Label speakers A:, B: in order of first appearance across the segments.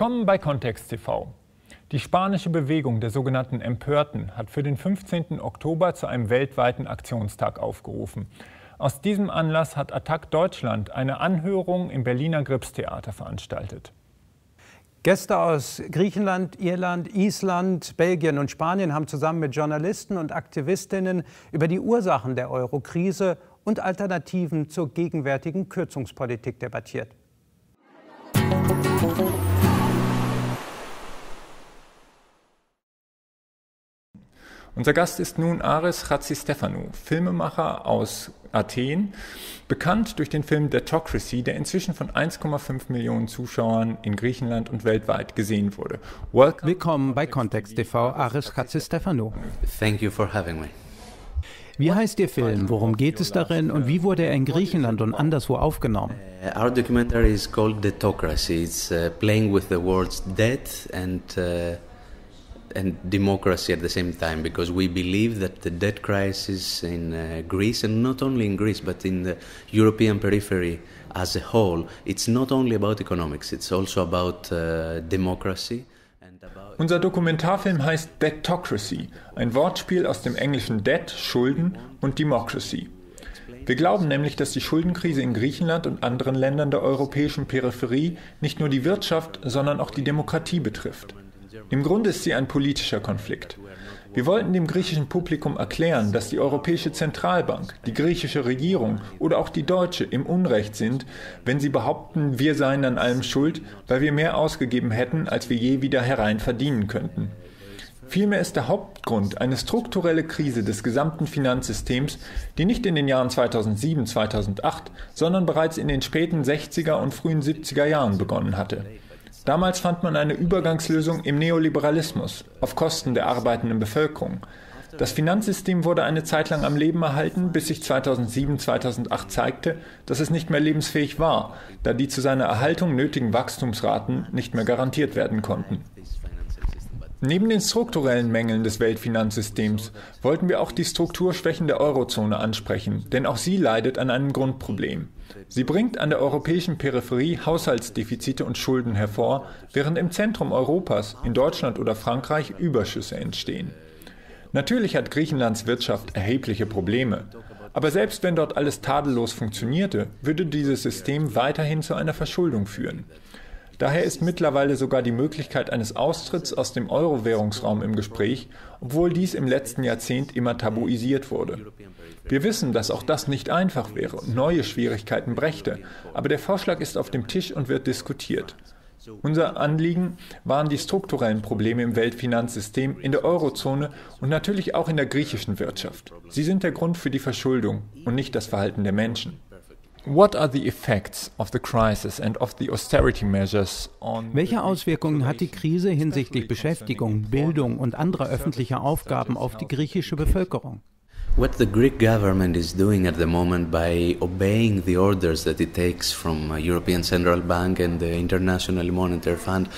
A: Willkommen bei Kontext TV. Die spanische Bewegung der sogenannten Empörten hat für den 15. Oktober zu einem weltweiten Aktionstag aufgerufen. Aus diesem Anlass hat Attac Deutschland eine Anhörung im Berliner Gripstheater veranstaltet.
B: Gäste aus Griechenland, Irland, Island, Belgien und Spanien haben zusammen mit Journalisten und Aktivistinnen über die Ursachen der Eurokrise und Alternativen zur gegenwärtigen Kürzungspolitik debattiert.
A: Unser Gast ist nun Aris Chatzistefanou, Filmemacher aus Athen, bekannt durch den Film Detocracy, der inzwischen von 1,5 Millionen Zuschauern in Griechenland und weltweit gesehen wurde.
B: Welcome Willkommen bei Kontext TV, Aris Chatzistefanou.
C: Thank you for having me.
B: Wie heißt Ihr Film? Worum geht es darin und wie wurde er in Griechenland und anderswo aufgenommen?
C: Uh, our documentary is called Detocracy. It's uh, playing with the words death and uh, and democracy at the same time because we believe that the debt crisis in uh, Greece and not only in Greece but in the European periphery as a whole it's not only about economics it's also about uh, democracy
A: Unser Dokumentarfilm heißt Debtocracy, ein Wortspiel aus dem englischen Debt, Schulden und Democracy. Wir glauben nämlich, dass die Schuldenkrise in Griechenland und anderen Ländern der europäischen Peripherie nicht nur die Wirtschaft, sondern auch die Demokratie betrifft. Im Grunde ist sie ein politischer Konflikt. Wir wollten dem griechischen Publikum erklären, dass die Europäische Zentralbank, die griechische Regierung oder auch die deutsche im Unrecht sind, wenn sie behaupten, wir seien an allem schuld, weil wir mehr ausgegeben hätten, als wir je wieder herein verdienen könnten. Vielmehr ist der Hauptgrund eine strukturelle Krise des gesamten Finanzsystems, die nicht in den Jahren 2007, 2008, sondern bereits in den späten 60er und frühen 70er Jahren begonnen hatte. Damals fand man eine Übergangslösung im Neoliberalismus auf Kosten der arbeitenden Bevölkerung. Das Finanzsystem wurde eine Zeit lang am Leben erhalten, bis sich 2007, 2008 zeigte, dass es nicht mehr lebensfähig war, da die zu seiner Erhaltung nötigen Wachstumsraten nicht mehr garantiert werden konnten. Neben den strukturellen Mängeln des Weltfinanzsystems wollten wir auch die Strukturschwächen der Eurozone ansprechen, denn auch sie leidet an einem Grundproblem. Sie bringt an der europäischen Peripherie Haushaltsdefizite und Schulden hervor, während im Zentrum Europas, in Deutschland oder Frankreich, Überschüsse entstehen. Natürlich hat Griechenlands Wirtschaft erhebliche Probleme. Aber selbst wenn dort alles tadellos funktionierte, würde dieses System weiterhin zu einer Verschuldung führen. Daher ist mittlerweile sogar die Möglichkeit eines Austritts aus dem Euro-Währungsraum im Gespräch, obwohl dies im letzten Jahrzehnt immer tabuisiert wurde. Wir wissen, dass auch das nicht einfach wäre und neue Schwierigkeiten brächte, aber der Vorschlag ist auf dem Tisch und wird diskutiert. Unser Anliegen waren die strukturellen Probleme im Weltfinanzsystem, in der Eurozone und natürlich auch in der griechischen Wirtschaft. Sie sind der Grund für die Verschuldung und nicht das Verhalten der Menschen.
B: Welche Auswirkungen hat die Krise hinsichtlich Beschäftigung, Bildung und anderer öffentlicher Aufgaben auf die griechische Bevölkerung?
C: What the Greek government is doing at the moment by obeying the orders that it takes from European Central Bank and the International Monetary Fund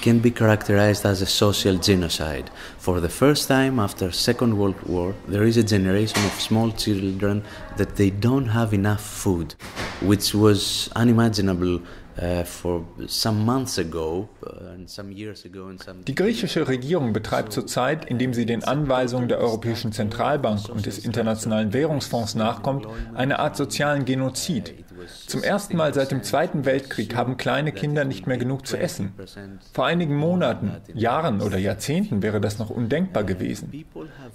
C: can be characterized as a social genocide. For the first time after Second World War, there is a generation of small children that they don't have enough food, which was unimaginable uh, for some months ago, uh, some years ago and some
A: Die griechische Regierung betreibt zurzeit, indem sie den Anweisungen der Europäischen Zentralbank und des Internationalen Währungsfonds nachkommt, eine Art sozialen Genozid. Zum ersten Mal seit dem Zweiten Weltkrieg haben kleine Kinder nicht mehr genug zu essen. Vor einigen Monaten, Jahren oder Jahrzehnten wäre das noch undenkbar gewesen.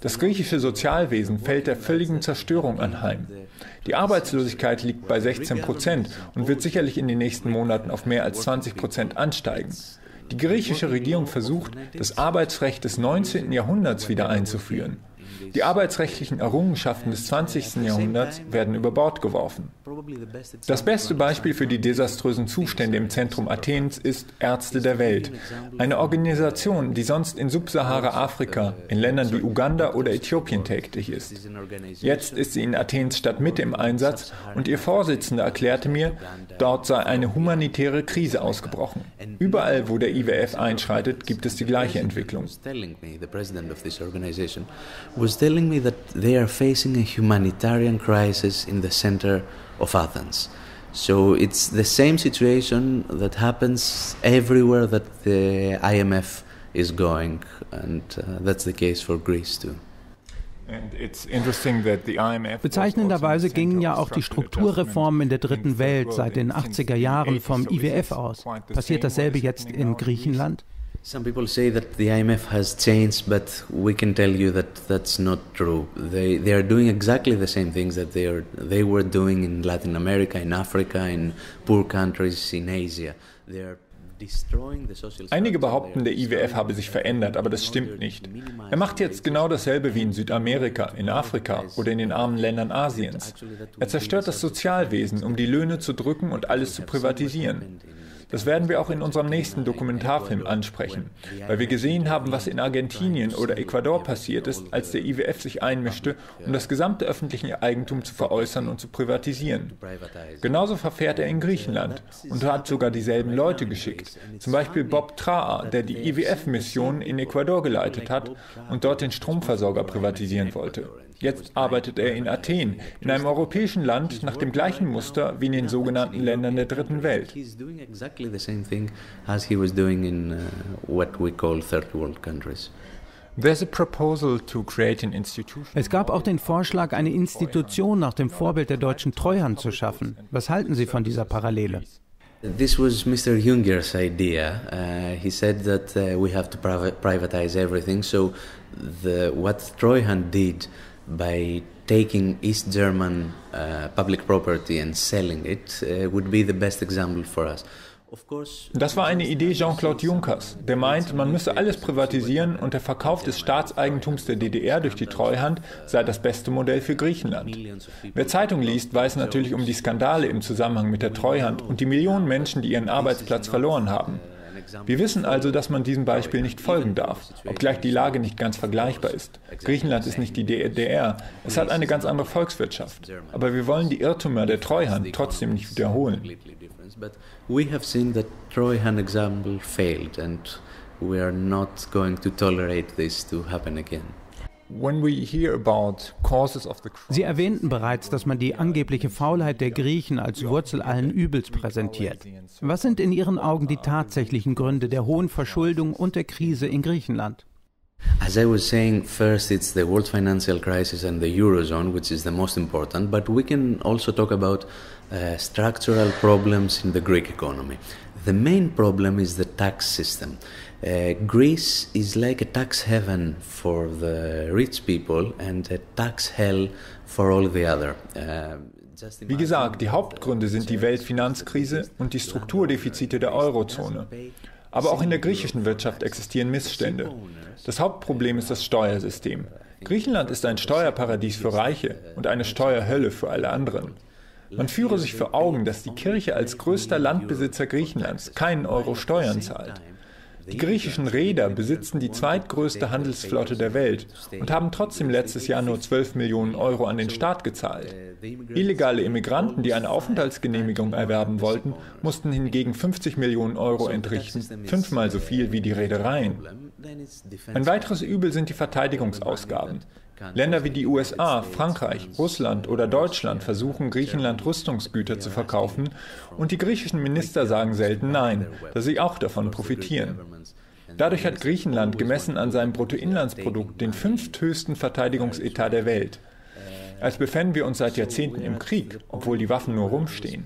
A: Das griechische Sozialwesen fällt der völligen Zerstörung anheim. Die Arbeitslosigkeit liegt bei 16 Prozent und wird sicherlich in den nächsten Monaten auf mehr als 20 Prozent ansteigen. Die griechische Regierung versucht, das Arbeitsrecht des 19. Jahrhunderts wieder einzuführen. Die arbeitsrechtlichen Errungenschaften des 20. Jahrhunderts werden über Bord geworfen. Das beste Beispiel für die desaströsen Zustände im Zentrum Athens ist Ärzte der Welt, eine Organisation, die sonst in Subsahara-Afrika, in Ländern wie Uganda oder Äthiopien tätig ist. Jetzt ist sie in Athens Stadtmitte im Einsatz und ihr Vorsitzender erklärte mir, dort sei eine humanitäre Krise ausgebrochen. Überall, wo der IWF einschreitet, gibt es die gleiche Entwicklung
C: was telling me that they are facing a humanitarian crisis in the center of Athens. So it's the same situation that happens everywhere that the IMF is going, and uh, that's the case for Greece too.
B: Bezeichnenderweise gingen ja auch die Strukturreformen in der dritten Welt seit den 80er Jahren vom IWF aus. Passiert dasselbe jetzt in Griechenland?
C: Some people say that the IMF has changed, but we can tell you that that's not true. They, they are doing exactly the same things that they, are, they were doing in Latin America, in Africa, in poor countries, in Asia. They are
A: Einige behaupten, der IWF habe sich verändert, aber das stimmt nicht. Er macht jetzt genau dasselbe wie in Südamerika, in Afrika oder in den armen Ländern Asiens. Er zerstört das Sozialwesen, um die Löhne zu drücken und alles zu privatisieren. Das werden wir auch in unserem nächsten Dokumentarfilm ansprechen, weil wir gesehen haben, was in Argentinien oder Ecuador passiert ist, als der IWF sich einmischte, um das gesamte öffentliche Eigentum zu veräußern und zu privatisieren. Genauso verfährt er in Griechenland und hat sogar dieselben Leute geschickt. Zum Beispiel Bob Traa, der die IWF-Mission in Ecuador geleitet hat und dort den Stromversorger privatisieren wollte. Jetzt arbeitet er in Athen, in einem europäischen Land nach dem gleichen Muster wie in den sogenannten Ländern der dritten Welt.
B: Es gab auch den Vorschlag, eine Institution nach dem Vorbild der deutschen Treuhand zu schaffen. Was halten Sie von dieser Parallele?
C: This was Mr. Junger's idea. Uh, he said that uh, we have to privatize everything. So, the, what Treuhand did by taking East German uh, public property and selling it uh, would be the best example for us.
A: Das war eine Idee Jean-Claude Junckers, der meint, man müsse alles privatisieren und der Verkauf des Staatseigentums der DDR durch die Treuhand sei das beste Modell für Griechenland. Wer Zeitung liest, weiß natürlich um die Skandale im Zusammenhang mit der Treuhand und die Millionen Menschen, die ihren Arbeitsplatz verloren haben. Wir wissen also, dass man diesem Beispiel nicht folgen darf, obgleich die Lage nicht ganz vergleichbar ist. Griechenland ist nicht die DDR, es hat eine ganz andere Volkswirtschaft. Aber wir wollen die Irrtümer der Treuhand trotzdem nicht wiederholen.
C: We have seen that Treuhand example failed and we are not going to tolerate this to happen again.
B: Sie erwähnten bereits, dass man die angebliche Faulheit der Griechen als Wurzel allen Übels präsentiert. Was sind in Ihren Augen die tatsächlichen Gründe der hohen Verschuldung und der Krise in Griechenland?
C: As I was saying, first it's the world financial crisis and the Eurozone, which is the most important, but we can also talk about uh, structural problems in the Greek economy. The main problem is the tax system. Uh, Greece is like a tax heaven for the rich people and a tax hell for all the other. Uh,
A: Wie gesagt, die Hauptgründe sind die Weltfinanzkrise und die Strukturdefizite der Eurozone. Aber auch in der griechischen Wirtschaft existieren Missstände. Das Hauptproblem ist das Steuersystem. Griechenland ist ein Steuerparadies für Reiche und eine Steuerhölle für alle anderen. Man führe sich vor Augen, dass die Kirche als größter Landbesitzer Griechenlands keinen Euro Steuern zahlt. Die griechischen Reeder besitzen die zweitgrößte Handelsflotte der Welt und haben trotzdem letztes Jahr nur 12 Millionen Euro an den Staat gezahlt. Illegale Immigranten, die eine Aufenthaltsgenehmigung erwerben wollten, mussten hingegen 50 Millionen Euro entrichten, fünfmal so viel wie die Reedereien. Ein weiteres Übel sind die Verteidigungsausgaben. Länder wie die USA, Frankreich, Russland oder Deutschland versuchen, Griechenland Rüstungsgüter zu verkaufen und die griechischen Minister sagen selten Nein, da sie auch davon profitieren. Dadurch hat Griechenland gemessen an seinem Bruttoinlandsprodukt den fünfthöchsten Verteidigungsetat der Welt. Als befänden wir uns seit Jahrzehnten im Krieg, obwohl die Waffen nur rumstehen.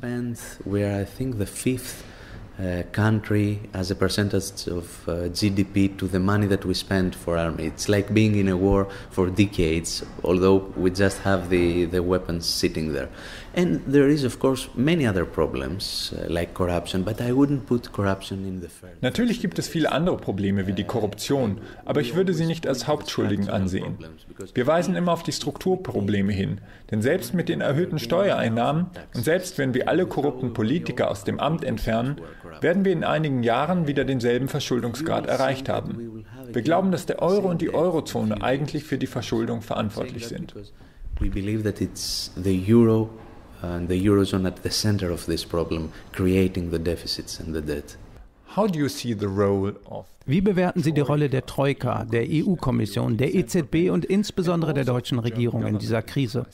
C: Uh, country as a percentage of uh, GDP to the money that we spend for army. It's like being in a war for decades, although we just have the, the weapons sitting there. And there is, of course, many other problems like corruption, but I wouldn't put corruption in the first.
A: Natürlich gibt es viele andere Probleme wie die Korruption, aber ich würde sie nicht als Hauptschuldigen ansehen. Wir weisen immer auf die Strukturprobleme hin, denn selbst mit den erhöhten Steuereinnahmen und selbst wenn wir alle korrupten Politiker aus dem Amt entfernen, werden wir in einigen Jahren wieder denselben Verschuldungsgrad erreicht haben. Wir glauben, dass der Euro und die Eurozone eigentlich für die Verschuldung verantwortlich sind.
C: We believe that it's the euro and the Eurozone at the center of this problem, creating the deficits and the debt.
B: Wie bewerten Sie die Rolle der Troika, der EU-Kommission, der EZB und insbesondere der deutschen Regierung in dieser Krise?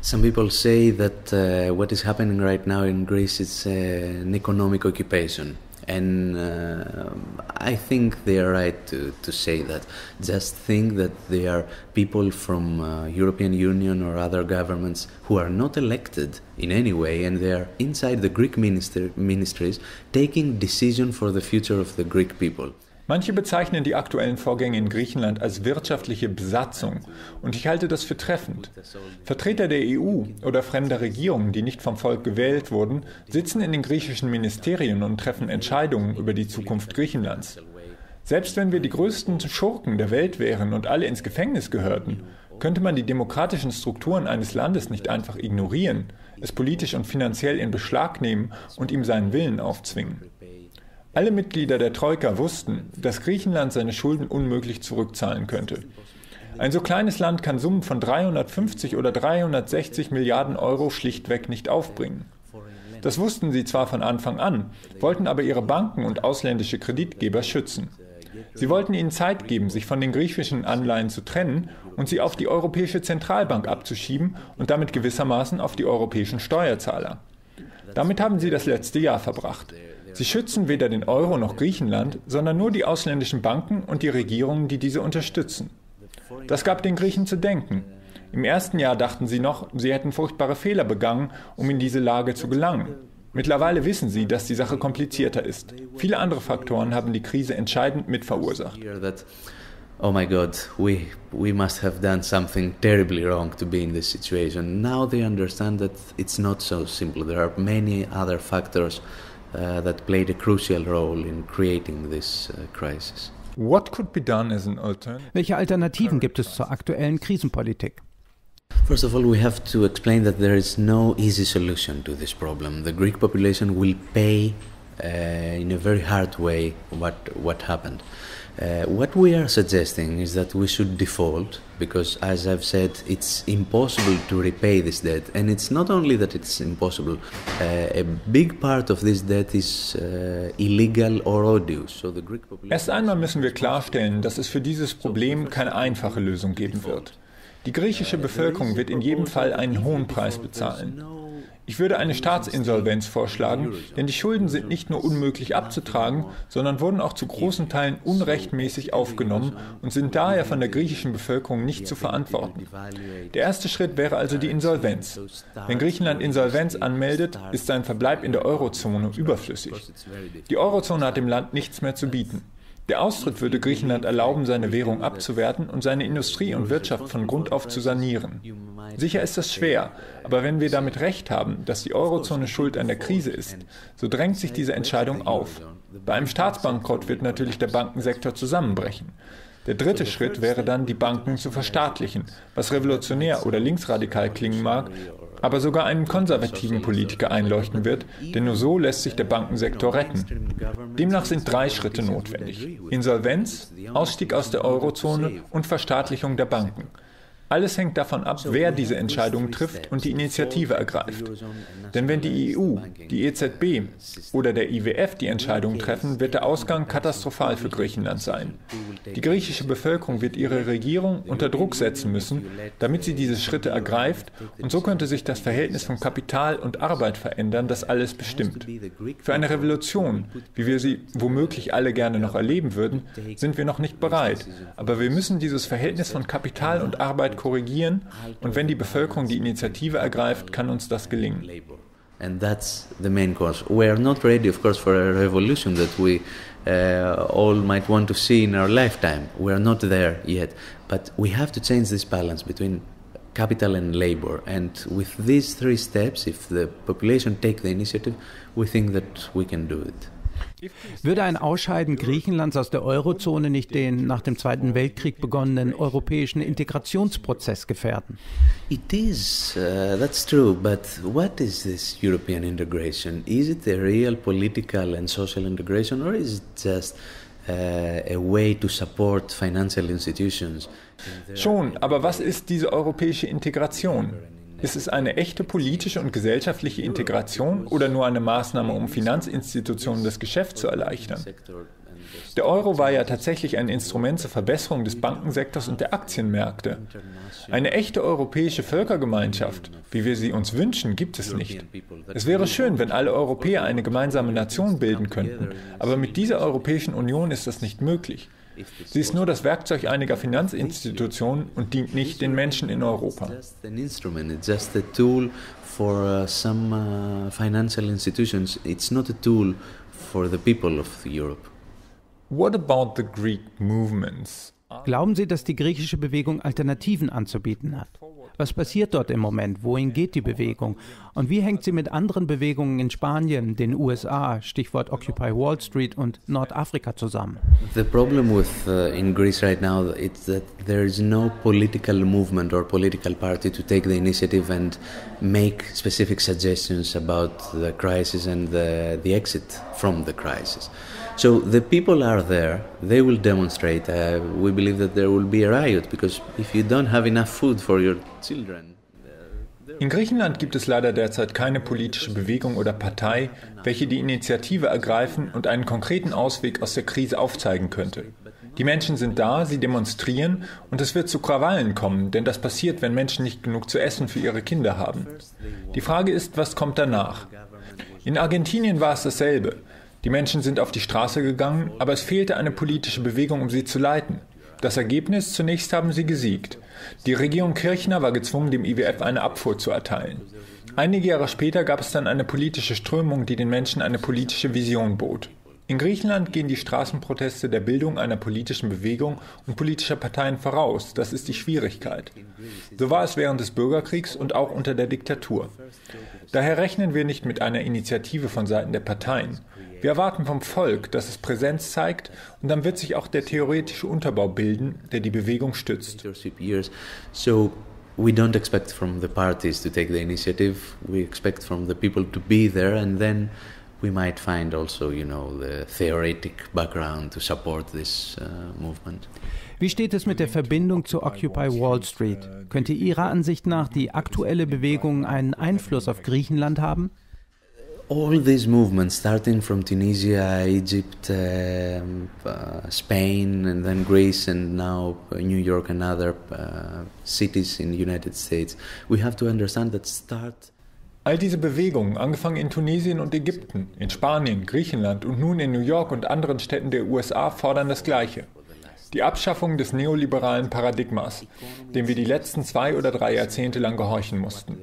C: Some people say that uh, what is happening right now in Greece is uh, an economic occupation. And uh, I think they are right to, to say that. Just think that there are people from uh, European Union or other governments who are not elected in any way, and they are inside the Greek minister, ministries taking decision for the future of the Greek people.
A: Manche bezeichnen die aktuellen Vorgänge in Griechenland als wirtschaftliche Besatzung und ich halte das für treffend. Vertreter der EU oder fremder Regierungen, die nicht vom Volk gewählt wurden, sitzen in den griechischen Ministerien und treffen Entscheidungen über die Zukunft Griechenlands. Selbst wenn wir die größten Schurken der Welt wären und alle ins Gefängnis gehörten, könnte man die demokratischen Strukturen eines Landes nicht einfach ignorieren, es politisch und finanziell in Beschlag nehmen und ihm seinen Willen aufzwingen. Alle Mitglieder der Troika wussten, dass Griechenland seine Schulden unmöglich zurückzahlen könnte. Ein so kleines Land kann Summen von 350 oder 360 Milliarden Euro schlichtweg nicht aufbringen. Das wussten sie zwar von Anfang an, wollten aber ihre Banken und ausländische Kreditgeber schützen. Sie wollten ihnen Zeit geben, sich von den griechischen Anleihen zu trennen und sie auf die Europäische Zentralbank abzuschieben und damit gewissermaßen auf die europäischen Steuerzahler. Damit haben sie das letzte Jahr verbracht. Sie schützen weder den Euro noch Griechenland, sondern nur die ausländischen Banken und die Regierungen, die diese unterstützen. Das gab den Griechen zu denken. Im ersten Jahr dachten sie noch, sie hätten furchtbare Fehler begangen, um in diese Lage zu gelangen. Mittlerweile wissen sie, dass die Sache komplizierter ist. Viele andere Faktoren haben die Krise entscheidend mit verursacht.
C: oh my God, we we must have done something terribly wrong to be in this situation. Now they understand that it's not so simple. There are many other factors uh, that played a crucial role in creating this uh, crisis.
A: What could be done as an
B: alternative? Welche Alternativen gibt es zur aktuellen Krisenpolitik?
C: First of all, we have to explain that there is no easy solution to this problem. The Greek population will pay in a very hard way what what happened. Uh, what we are suggesting is that we should default because, as I've said, it's impossible to repay this debt. And it's not only that it's impossible, uh, a big part of this debt is uh, illegal or odious. So the Greek
A: population Erst einmal müssen wir klarstellen, dass es für dieses Problem keine einfache Lösung geben wird. Die griechische Bevölkerung wird in jedem Fall einen hohen Preis bezahlen. Ich würde eine Staatsinsolvenz vorschlagen, denn die Schulden sind nicht nur unmöglich abzutragen, sondern wurden auch zu großen Teilen unrechtmäßig aufgenommen und sind daher von der griechischen Bevölkerung nicht zu verantworten. Der erste Schritt wäre also die Insolvenz. Wenn Griechenland Insolvenz anmeldet, ist sein Verbleib in der Eurozone überflüssig. Die Eurozone hat dem Land nichts mehr zu bieten. Der Austritt würde Griechenland erlauben, seine Währung abzuwerten und seine Industrie und Wirtschaft von Grund auf zu sanieren. Sicher ist das schwer, aber wenn wir damit recht haben, dass die Eurozone schuld an der Krise ist, so drängt sich diese Entscheidung auf. Bei einem Staatsbankrott wird natürlich der Bankensektor zusammenbrechen. Der dritte Schritt wäre dann, die Banken zu verstaatlichen, was revolutionär oder linksradikal klingen mag, aber sogar einem konservativen Politiker einleuchten wird, denn nur so lässt sich der Bankensektor retten. Demnach sind drei Schritte notwendig. Insolvenz, Ausstieg aus der Eurozone und Verstaatlichung der Banken. Alles hängt davon ab, wer diese Entscheidungen trifft und die Initiative ergreift. Denn wenn die EU, die EZB oder der IWF die Entscheidungen treffen, wird der Ausgang katastrophal für Griechenland sein. Die griechische Bevölkerung wird ihre Regierung unter Druck setzen müssen, damit sie diese Schritte ergreift, und so könnte sich das Verhältnis von Kapital und Arbeit verändern, das alles bestimmt. Für eine Revolution, wie wir sie womöglich alle gerne noch erleben würden, sind wir noch nicht bereit, aber wir müssen dieses Verhältnis von Kapital und Arbeit korrigieren und wenn die Bevölkerung die Initiative ergreift, kann uns das gelingen.
C: And that's the main cause. We are not ready, of course, for a revolution that we uh, all might want to see in our lifetime. We are not there yet. But we have to change this balance between capital and labor. And with these three steps, if the population take the initiative, we think that we can do it.
B: Würde ein Ausscheiden Griechenlands aus der Eurozone nicht den nach dem Zweiten Weltkrieg begonnenen europäischen Integrationsprozess gefährden?
C: It is, uh, that's true, but what is this European integration? Is it a real political and social integration or is it just uh, a way to support financial institutions?
A: Schon, aber was ist diese europäische Integration? Ist es eine echte politische und gesellschaftliche Integration oder nur eine Maßnahme, um Finanzinstitutionen das Geschäft zu erleichtern? Der Euro war ja tatsächlich ein Instrument zur Verbesserung des Bankensektors und der Aktienmärkte. Eine echte europäische Völkergemeinschaft, wie wir sie uns wünschen, gibt es nicht. Es wäre schön, wenn alle Europäer eine gemeinsame Nation bilden könnten, aber mit dieser Europäischen Union ist das nicht möglich. Sie ist nur das Werkzeug einiger Finanzinstitutionen und dient nicht den Menschen in Europa.
C: for uh, some uh, financial institutions. It's not a tool for the people of Europe.
A: What about the Greek movements?
B: Glauben Sie, dass die griechische Bewegung Alternativen anzubieten hat? Was passiert dort im Moment? Wohin geht die Bewegung? Und wie hängt sie mit anderen Bewegungen in Spanien, den USA, Stichwort Occupy Wall Street und Nordafrika zusammen?
C: The problem with uh, in Greece right now is that there is no political movement or political party to take the initiative and make specific suggestions about the crisis and the, the exit from the crisis. So the people are there, they will demonstrate. Uh, we believe that there will be a riot because if you don't have enough food for your children.
A: Uh, In Griechenland gibt es leider derzeit keine politische Bewegung oder Partei, welche die Initiative ergreifen und einen konkreten Ausweg aus der Krise aufzeigen könnte. Die Menschen sind da, sie demonstrieren und es wird zu Krawallen kommen, denn das passiert, wenn Menschen nicht genug zu essen für ihre Kinder haben. Die Frage ist, was kommt danach? In Argentinien war es dasselbe. Die Menschen sind auf die Straße gegangen, aber es fehlte eine politische Bewegung, um sie zu leiten. Das Ergebnis, zunächst haben sie gesiegt. Die Regierung Kirchner war gezwungen, dem IWF eine Abfuhr zu erteilen. Einige Jahre später gab es dann eine politische Strömung, die den Menschen eine politische Vision bot. In Griechenland gehen die Straßenproteste der Bildung einer politischen Bewegung und politischer Parteien voraus. Das ist die Schwierigkeit. So war es während des Bürgerkriegs und auch unter der Diktatur. Daher rechnen wir nicht mit einer Initiative von Seiten der Parteien. Wir erwarten vom Volk, dass es Präsenz zeigt und dann wird sich auch der theoretische Unterbau bilden, der die Bewegung stützt.
C: So we don't expect from the parties to take the initiative. We expect from the people to be there and then we might find also, you know, the theoretic background to support this uh, movement.
B: Wie steht es mit der Verbindung zu Occupy Wall Street? Könnte Ihrer Ansicht nach die aktuelle Bewegung einen Einfluss auf Griechenland haben?
C: All these movements, starting from Tunisia, Egypt, um, uh, Spain, and then Greece, and now New York and other uh, cities in the United States, we have to understand that start.
A: All diese Bewegungen, angefangen in Tunesien und Ägypten, in Spanien, Griechenland und nun in New York und anderen Städten der USA, fordern das Gleiche. Die Abschaffung des neoliberalen Paradigmas, dem wir die letzten zwei oder drei Jahrzehnte lang gehorchen mussten.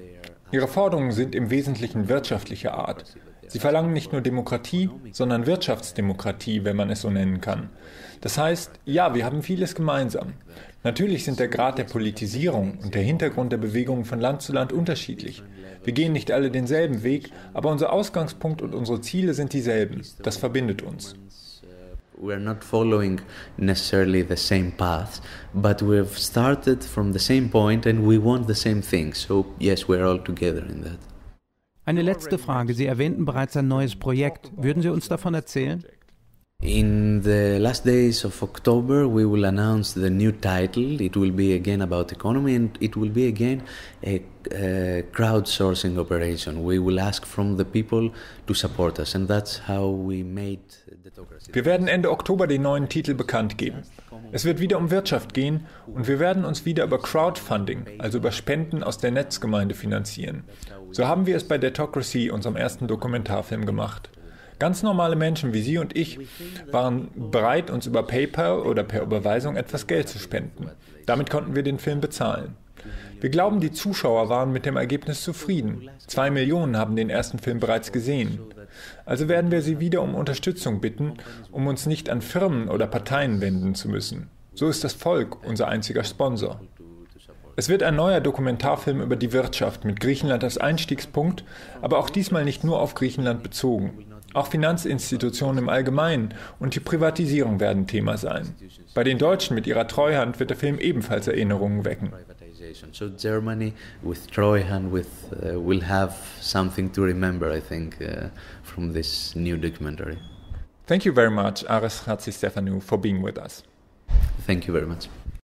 A: Ihre Forderungen sind im Wesentlichen wirtschaftlicher Art. Sie verlangen nicht nur Demokratie, sondern Wirtschaftsdemokratie, wenn man es so nennen kann. Das heißt, ja, wir haben vieles gemeinsam. Natürlich sind der Grad der Politisierung und der Hintergrund der Bewegungen von Land zu Land unterschiedlich. Wir gehen nicht alle denselben Weg, aber unser Ausgangspunkt und unsere Ziele sind dieselben. Das verbindet uns.
C: We are not following necessarily the same path, but we've started from the same point and we want the same thing. So yes, we're all together in that.
B: Eine letzte Frage. Sie erwähnten bereits ein neues Projekt. Würden Sie uns davon erzählen?
C: In the last days of October, we will announce the new title. It will be again about economy and it will be again a, a crowdsourcing operation. We will ask from the people to support us, and that's how we made
A: Wir werden Ende Oktober den neuen Titel bekannt geben. Es wird wieder um Wirtschaft gehen und wir werden uns wieder über Crowdfunding, also über Spenden aus der Netzgemeinde finanzieren. So haben wir es bei Detocracy, unserem ersten Dokumentarfilm, gemacht. Ganz normale Menschen wie Sie und ich waren bereit, uns über PayPal oder per Überweisung etwas Geld zu spenden. Damit konnten wir den Film bezahlen. Wir glauben, die Zuschauer waren mit dem Ergebnis zufrieden. Zwei Millionen haben den ersten Film bereits gesehen. Also werden wir Sie wieder um Unterstützung bitten, um uns nicht an Firmen oder Parteien wenden zu müssen. So ist das Volk unser einziger Sponsor. Es wird ein neuer Dokumentarfilm über die Wirtschaft mit Griechenland als Einstiegspunkt, aber auch diesmal nicht nur auf Griechenland bezogen. Auch Finanzinstitutionen im Allgemeinen und die Privatisierung werden Thema sein. Bei den Deutschen mit ihrer Treuhand wird der Film ebenfalls Erinnerungen wecken.
C: So Germany with Treuhand with, uh, will have something to remember, I think, uh, from this new documentary.
A: Thank you very much, Ares Stefanu, for being with us.
C: Thank you very much.